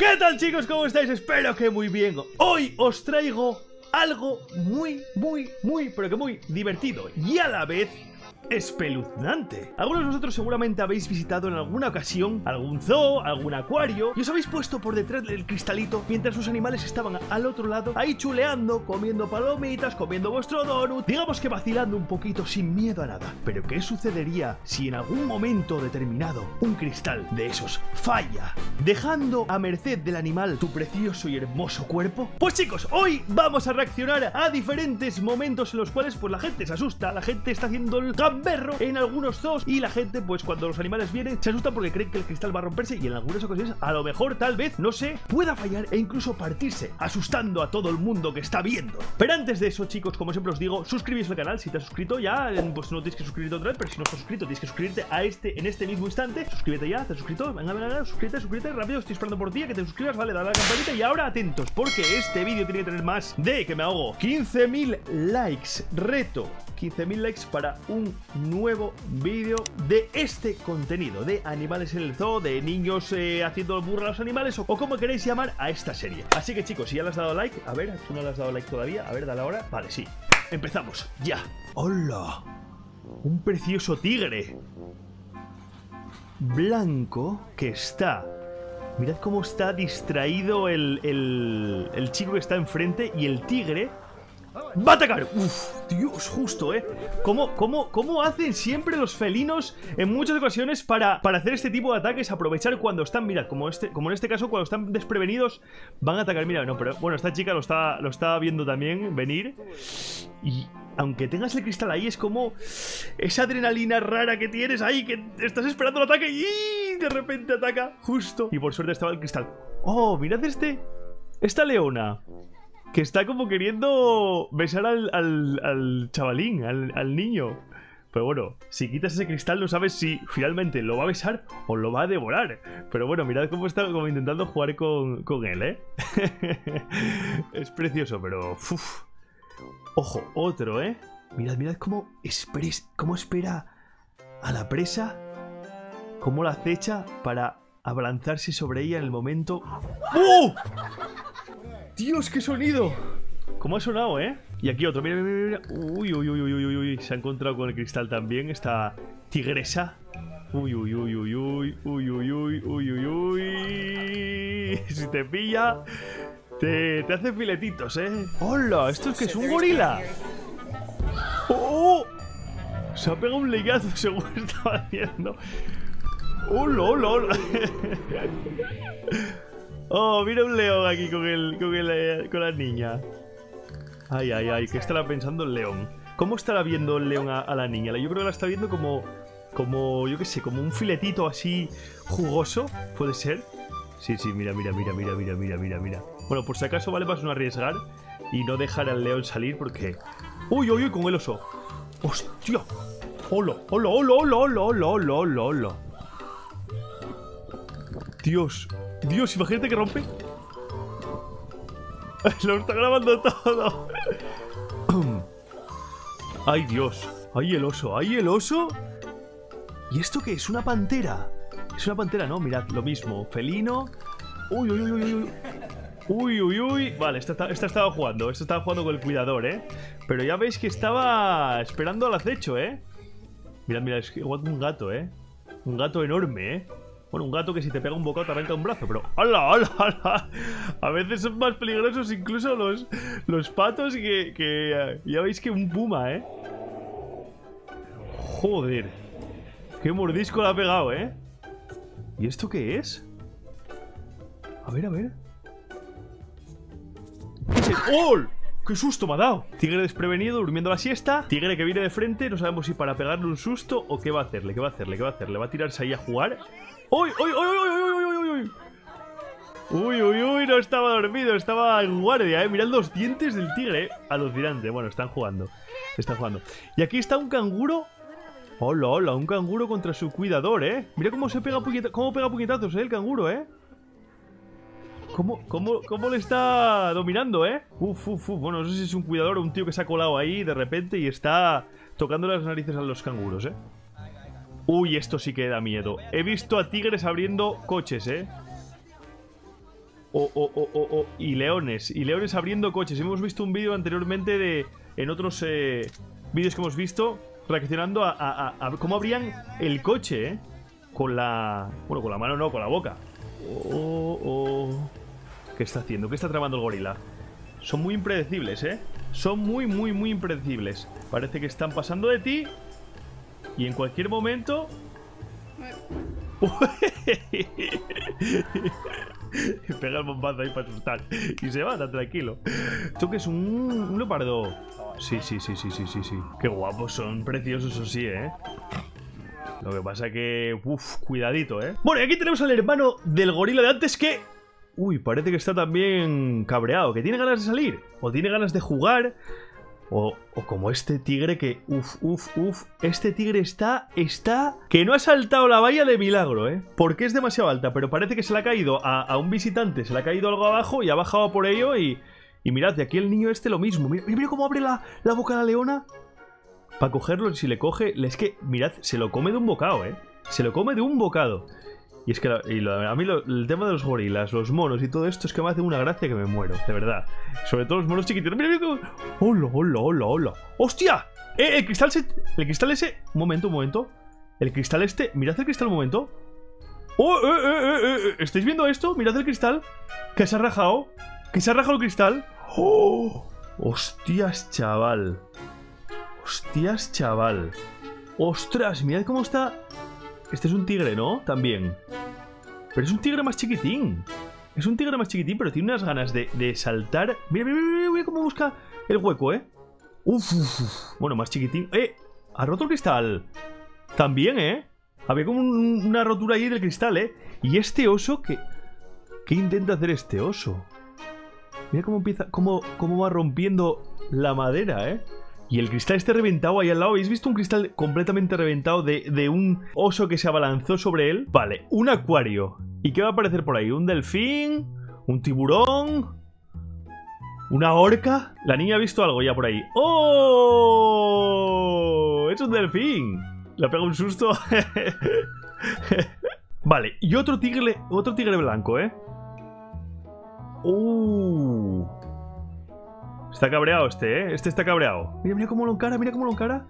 ¿Qué tal chicos? ¿Cómo estáis? Espero que muy bien. Hoy os traigo algo muy, muy, muy, pero que muy divertido y a la vez espeluznante. Algunos de vosotros seguramente habéis visitado en alguna ocasión algún zoo, algún acuario y os habéis puesto por detrás del cristalito mientras sus animales estaban al otro lado, ahí chuleando, comiendo palomitas, comiendo vuestro donut, digamos que vacilando un poquito sin miedo a nada. Pero ¿qué sucedería si en algún momento determinado un cristal de esos falla, dejando a merced del animal tu precioso y hermoso cuerpo? Pues chicos, hoy vamos a reaccionar a diferentes momentos en los cuales pues la gente se asusta, la gente está haciendo el berro en algunos zoos y la gente, pues cuando los animales vienen, se asusta porque creen que el cristal va a romperse y en algunas ocasiones, a lo mejor, tal vez, no sé, pueda fallar e incluso partirse, asustando a todo el mundo que está viendo. Pero antes de eso, chicos, como siempre os digo, suscribís al canal, si te has suscrito ya, pues no tienes que suscribirte otra vez, pero si no estás suscrito, tienes que suscribirte a este, en este mismo instante, suscríbete ya, te has suscrito, venga, venga, venga, suscríbete, suscríbete, rápido, estoy esperando por ti, que te suscribas, vale, dale a la campanita y ahora atentos, porque este vídeo tiene que tener más de, que me hago, 15.000 likes, reto, 15.000 likes para un nuevo vídeo de este contenido, de animales en el zoo, de niños eh, haciendo burra a los animales o, como queréis llamar a esta serie. Así que chicos, si ya le has dado like, a ver, tú no le has dado like todavía, a ver, dale ahora. Vale, sí. Empezamos, ya. ¡Hola! Un precioso tigre. Blanco que está Mirad cómo está distraído el, el, el, chico que está enfrente y el tigre ¡Va a atacar! ¡Uf! Dios, justo, ¿eh? ¿Cómo, cómo, cómo hacen siempre los felinos en muchas ocasiones para, para hacer este tipo de ataques? Aprovechar cuando están, mirad, como, este, como en este caso, cuando están desprevenidos, van a atacar. Mira, no, pero bueno, esta chica lo está, lo está viendo también venir. Y aunque tengas el cristal ahí, es como esa adrenalina rara que tienes ahí, que estás esperando el ataque y de repente ataca justo. Y por suerte estaba el cristal. ¡Oh, mirad este! Esta leona que está como queriendo besar al, al, chavalín, al, niño. Pero bueno, si quitas ese cristal no sabes si finalmente lo va a besar o lo va a devorar. Pero bueno, mirad cómo está como intentando jugar con, con él, ¿eh? es precioso, pero... Ojo, otro, ¿eh? Mirad, mirad cómo, espera a la presa, cómo la acecha para abalanzarse sobre ella en el momento... ¡Uh! ¡Dios, qué sonido! ¿Cómo ha sonado, eh? Y aquí otro, mira, mira, mira. Uy, uy, uy, uy, uy, uy, Se ha encontrado con el cristal también, esta tigresa. Uy, uy, uy, uy, uy, uy, uy, uy, uy, uy, uy. Si te pilla, te, te hace filetitos, ¿eh? ¡Hola! ¿Esto es que es un gorila? ¡Oh! Se ha pegado un legazo según estaba haciendo. ¡Hola, hola, hola! Oh, mira un león aquí con, el, con, el, eh, con la niña. Ay, ay, ay, ¿qué estará pensando el león? ¿Cómo estará viendo el león a, la niña? Yo creo que la está viendo como, como, yo qué sé, como un filetito así jugoso, ¿puede ser? Sí, sí, mira, mira, mira, mira, mira, mira, mira, mira. Bueno, por si acaso vale más no arriesgar y no dejar al león salir porque... ¡Uy, uy, uy! Con el oso. ¡Hostia! ¡Hola, hola, hola, hola, hola, hola, hola, hola! Dios, Dios, imagínate que rompe. Lo está grabando todo. Ay, Dios. Ay, el oso. Ay, el oso. ¿Y esto qué es? ¿Una pantera? Es una pantera, ¿no? Mirad, lo mismo. Felino. Uy, uy, uy, uy, uy. Uy, uy, uy. Vale, esta, esta estaba jugando. Esta estaba jugando con el cuidador, ¿eh? Pero ya veis que estaba esperando al acecho, ¿eh? Mirad, mirad, es un gato, ¿eh? Un gato enorme, ¿eh? Bueno, un gato que si te pega un bocado te arranca un brazo, pero ¡hala, hala, hala! A veces son más peligrosos incluso los, los patos que, que ya veis que un puma, ¿eh? Joder. Qué mordisco le ha pegado, ¿eh? ¿Y esto qué es? A ver, a ver. ¡Oh! ¡Qué susto me ha dado! Tigre desprevenido, durmiendo la siesta. Tigre que viene de frente, no sabemos si para pegarle un susto o qué va a hacerle, qué va a hacerle, qué va a hacerle. ¿Va a tirarse ahí a jugar? ¡Uy, uy, uy, uy, uy, uy, uy, uy! Uy, uy, no estaba dormido, estaba en guardia, eh. Mirad los dientes del tigre, eh. Alucinante. Bueno, están jugando. Están jugando. Y aquí está un canguro. Hola, hola, un canguro contra su cuidador, eh. Mira cómo se pega cómo pega puñetazos, eh, el canguro, eh. ¿Cómo, cómo, ¿Cómo le está dominando, eh? Uf, uf, uf. Bueno, no sé si es un cuidador o un tío que se ha colado ahí de repente y está tocando las narices a los canguros, eh. Uy, esto sí que da miedo. He visto a tigres abriendo coches, ¿eh? o, o- o- y leones. Y leones abriendo coches. Hemos visto un vídeo anteriormente de. En otros eh, vídeos que hemos visto. Reaccionando a cómo abrían el coche, ¿eh? Con la. Bueno, con la mano no, con la boca. Oh, oh. ¿Qué está haciendo? ¿Qué está tramando el gorila? Son muy impredecibles, ¿eh? Son muy, muy, muy impredecibles. Parece que están pasando de ti. Y en cualquier momento. Pega el bombazo ahí para asustar. Y se va tan tranquilo. ¿Esto qué es? ¿Un, un leopardo? Sí, sí, sí, sí, sí, sí, sí. Qué guapos son, preciosos, eso sí, ¿eh? Lo que pasa que... Uf, cuidadito, ¿eh? Bueno, y aquí tenemos al hermano del gorila de antes que... Uy, parece que está también cabreado. Que tiene ganas de salir. O tiene ganas de jugar. O, como este tigre que... Uf, uf, uf. Este tigre está... Está... Que no ha saltado la valla de milagro, ¿eh? Porque es demasiado alta. Pero parece que se le ha caído a, a un visitante. Se le ha caído algo abajo y ha bajado por ello y... Y mirad, de aquí el niño este lo mismo. Mira, mira cómo abre la, la boca la leona. Para cogerlo, si le coge... Es que, mirad, se lo come de un bocado, ¿eh? Se lo come de un bocado. Y es que y a mí lo- el tema de los gorilas, los monos y todo esto es que me hace una gracia que me muero, de verdad. Sobre todo los monos chiquititos. Mira, mira, cómo- hola, hola, hola, hola. ¡Hostia! ¡Eh, el cristal se... El cristal ese... Un momento, un momento. El cristal este... Mirad el cristal un momento. ¡Oh, eh, eh, eh, eh, eh! ¿Estáis viendo esto? Mirad el cristal. Que se ha rajado. Que se ha rajado el cristal. ¡Oh! ¡Hostias, chaval! ¡Hostias, chaval! ¡Ostras! Mirad cómo está... Este es un tigre, ¿no? También. Pero es un tigre más chiquitín. Es un tigre más chiquitín, pero tiene unas ganas de, saltar. Mira, mira, mira, mira, cómo busca el hueco, ¿eh? Uf, uf, uf. Bueno, más chiquitín. ¡Eh! Ha roto el cristal. También, ¿eh? Había como un- una rotura ahí del cristal, ¿eh? Y este oso, ¿qué, ¿qué intenta hacer este oso? Mira cómo empieza, cómo va rompiendo la madera, ¿eh? Y el cristal este reventado ahí al lado. ¿Habéis visto un cristal completamente reventado de, de un oso que se abalanzó sobre él? Vale, un acuario. ¿Y qué va a aparecer por ahí? ¿Un delfín? ¿Un tiburón? ¿Una orca? La niña ha visto algo ya por ahí. ¡Oh! ¡Es un delfín! Le pega un susto. vale, y otro tigre, otro tigre blanco, ¿eh? ¡Uh! Está cabreado este, ¿eh? Este está cabreado. Mira, mira cómo lo encara, mira cómo lo encara.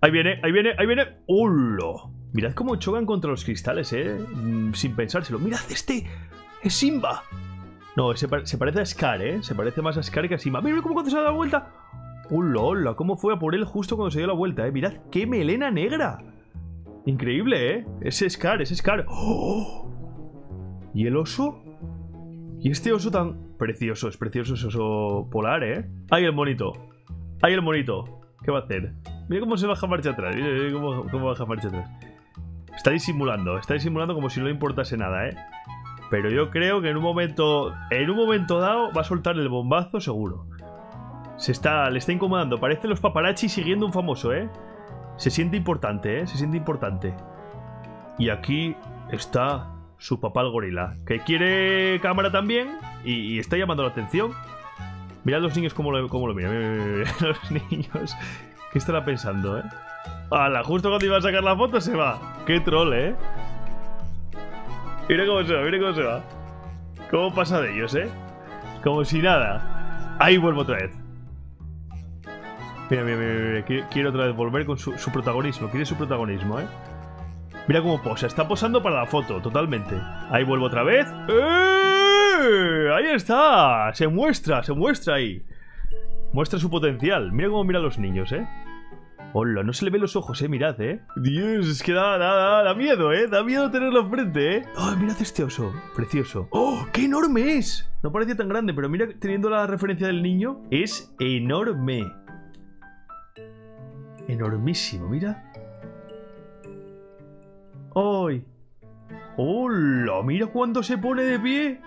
Ahí viene, ahí viene, ahí viene. ¡Hola! Mirad cómo chocan contra los cristales, ¿eh? Mm, Sin pensárselo. ¡Mirad este! ¡Es Simba! No, se, pa- se parece a Scar, ¿eh? Se parece más a Scar que a Simba. Mira, mira cómo cuando se da la vuelta. ¡Hola, hola! ¿Cómo fue a por él justo cuando se dio la vuelta, eh? Mirad, qué melena negra. Increíble, ¿eh? Es Scar, es Scar. ¡Oh! ¿Y el oso? ¿Y este oso tan precioso? Es precioso ese oso polar, ¿eh? ¡Ahí el monito! ¡Ahí el monito! ¿Qué va a hacer? Mira cómo se baja marcha atrás. Mira, cómo, baja marcha atrás. Está disimulando. Está disimulando como si no le importase nada, ¿eh? Pero yo creo que en un momento... En un momento dado va a soltar el bombazo seguro. Se está... Le está incomodando. Parecen los paparazzi siguiendo un famoso, ¿eh? Se siente importante, ¿eh? Se siente importante. Y aquí está su papá el gorila, que quiere cámara también y, está llamando la atención. Mirad los niños cómo lo, cómo lo los niños. ¿Qué estará pensando, eh? ¡Hala! Justo cuando iba a sacar la foto se va. ¡Qué troll, eh! Mira cómo se va, mira cómo se va. ¿Cómo pasa de ellos, eh? Como si nada. Ahí vuelvo otra vez. Mira, mira, mira, mira. Quiere, quiere otra vez volver con su, su protagonismo. Quiere su protagonismo, eh. Mira cómo posa. Está posando para la foto, totalmente. Ahí vuelvo otra vez. ¡Eh! Ahí está. Se muestra, se muestra ahí. Muestra su potencial. Mira cómo mira a los niños, ¿eh? Hola, no se le ven los ojos, eh. Mirad, eh. Dios, es que da, da, da, miedo, eh. Da miedo tenerlo enfrente, eh. ¡Ay, mirad este oso! Precioso. ¡Oh! ¡Qué enorme es! No parece tan grande, pero mira, teniendo la referencia del niño, es enorme. Enormísimo, mira. ¡Ay! ¡Hola! ¡Mira cuándo se pone de pie!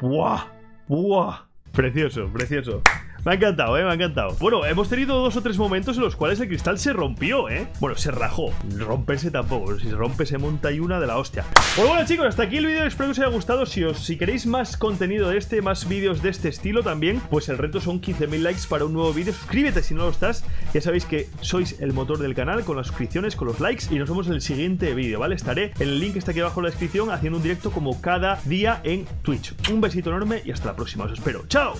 ¡Buah! ¡Buah! Precioso, precioso. Me ha encantado, eh, me ha encantado. Bueno, hemos tenido dos o tres momentos en los cuales el cristal se rompió, eh. Bueno, se rajó. Romperse tampoco. Si se rompe, se monta y una de la hostia. Pues bueno, chicos, hasta aquí el vídeo. Espero que os haya gustado. Si, os, si queréis más contenido de este, más vídeos de este estilo también, pues el reto son 15.000 likes para un nuevo vídeo. Suscríbete si no lo estás. Ya sabéis que sois el motor del canal con las suscripciones, con los likes. Y nos vemos en el siguiente vídeo, ¿vale? Estaré en el link que está aquí abajo en la descripción haciendo un directo como cada día en Twitch. Un besito enorme y hasta la próxima. Os espero. ¡Chao!